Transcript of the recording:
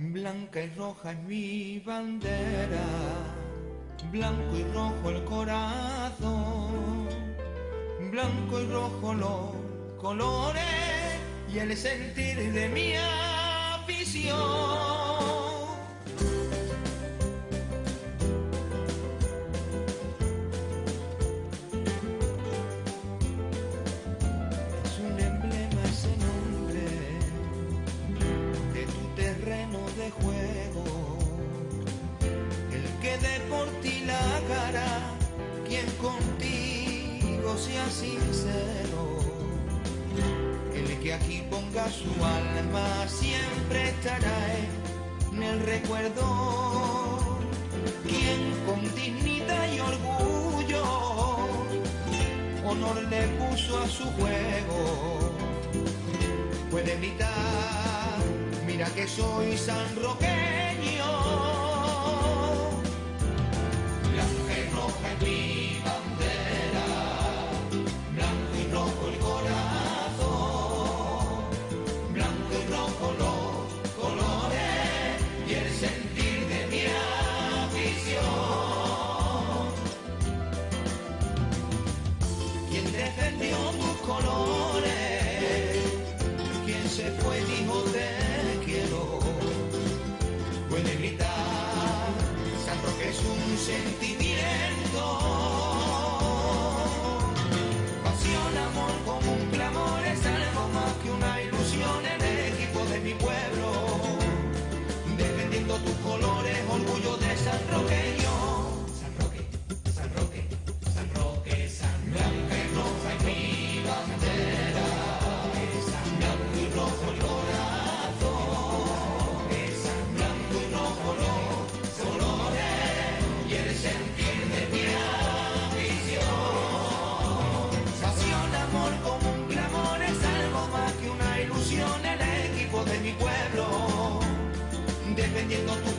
Blanca y roja es mi bandera, blanco y rojo el corazón, blanco y rojo los colores y el sentir de mi afición. sea sincero, el que aquí ponga su alma siempre estará en el recuerdo. Quien con dignidad y orgullo honor le puso a su juego, puede evitar, mira que soy San Roque. no. vendiendo tu